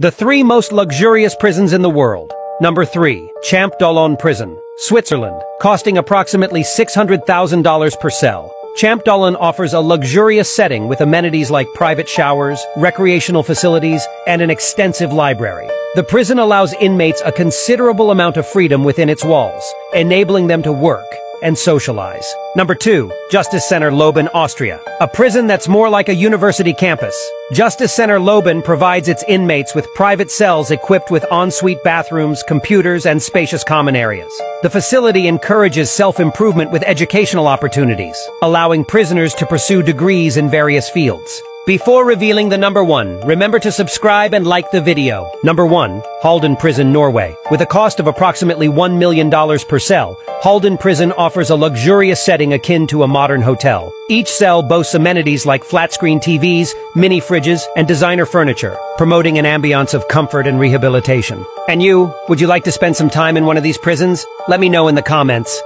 The three most luxurious prisons in the world. Number 3. Champ-Dollon Prison, Switzerland, costing approximately $600,000 per cell. Champ-Dollon offers a luxurious setting with amenities like private showers, recreational facilities, and an extensive library. The prison allows inmates a considerable amount of freedom within its walls, enabling them to work, and socialize. Number two, Justice Center Leoben, Austria. A prison that's more like a university campus. Justice Center Leoben provides its inmates with private cells equipped with ensuite bathrooms, computers, and spacious common areas. The facility encourages self-improvement with educational opportunities, allowing prisoners to pursue degrees in various fields. Before revealing the number one, remember to subscribe and like the video. Number one, Halden Prison, Norway. With a cost of approximately $1 million per cell, Halden Prison offers a luxurious setting akin to a modern hotel. Each cell boasts amenities like flat-screen TVs, mini fridges, and designer furniture, promoting an ambiance of comfort and rehabilitation. And you, would you like to spend some time in one of these prisons? Let me know in the comments.